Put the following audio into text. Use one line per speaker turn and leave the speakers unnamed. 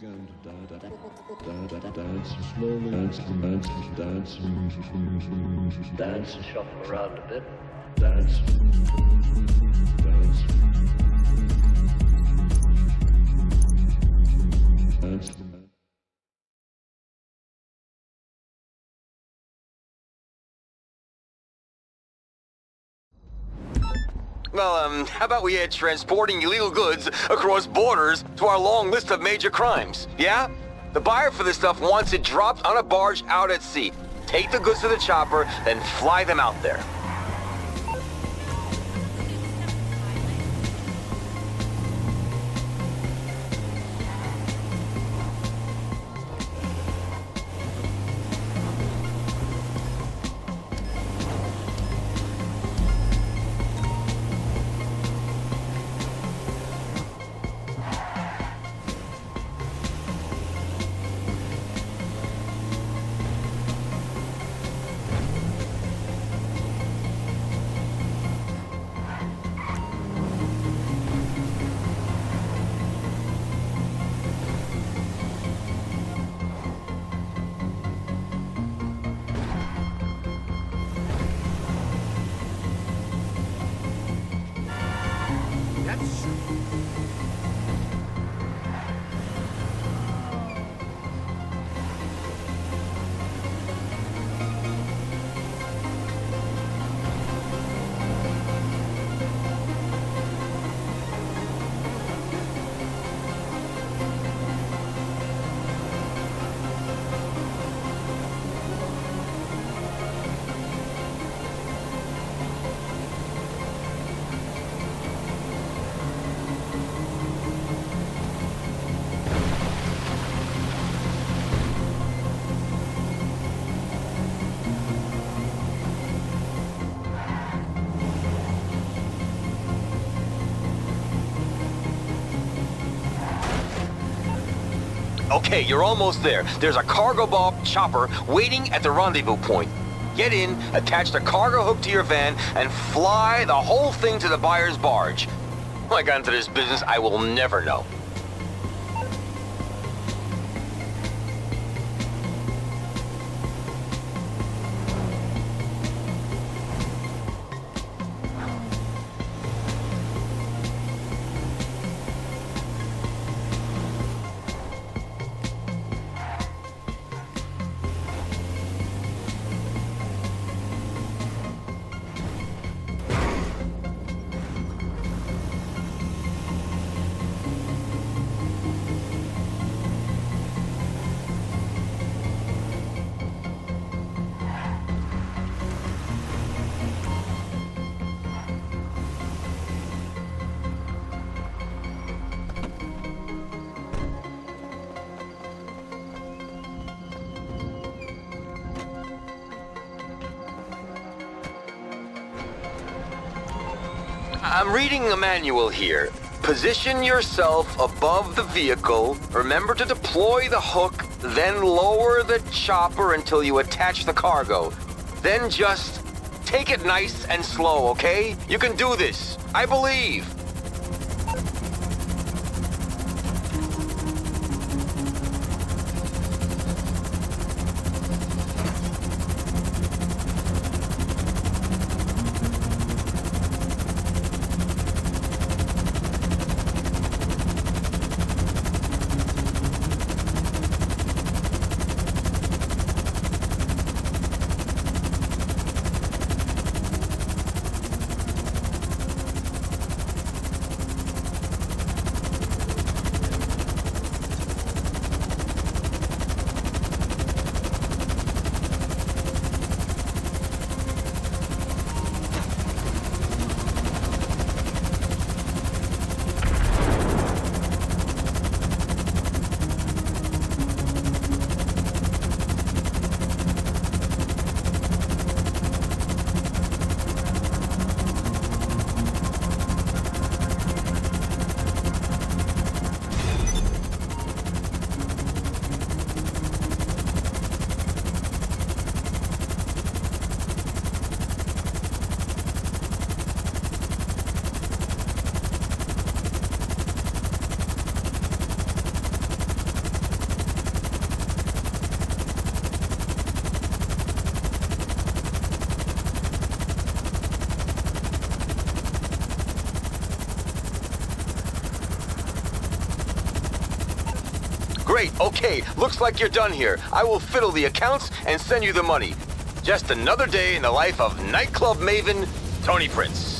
dance, dance, dance, slowly dance, dance, dance, dance, and shuffle around a bit, dance, dance, dance.
Well, um, how about we add transporting illegal goods across borders to our long list of major crimes? Yeah? The buyer for this stuff wants it dropped on a barge out at sea. Take the goods to the chopper, then fly them out there. Okay, you're almost there. There's a Cargobob chopper waiting at the rendezvous point. Get in, attach the cargo hook to your van, and fly the whole thing to the buyer's barge. How I got into this business, I will never know. I'm reading a manual here. Position yourself above the vehicle. Remember to deploy the hook, then lower the chopper until you attach the cargo. Then just take it nice and slow, okay? You can do this. I believe. Great, okay, looks like you're done here. I will fiddle the accounts and send you the money. Just another day in the life of nightclub maven Tony Prince.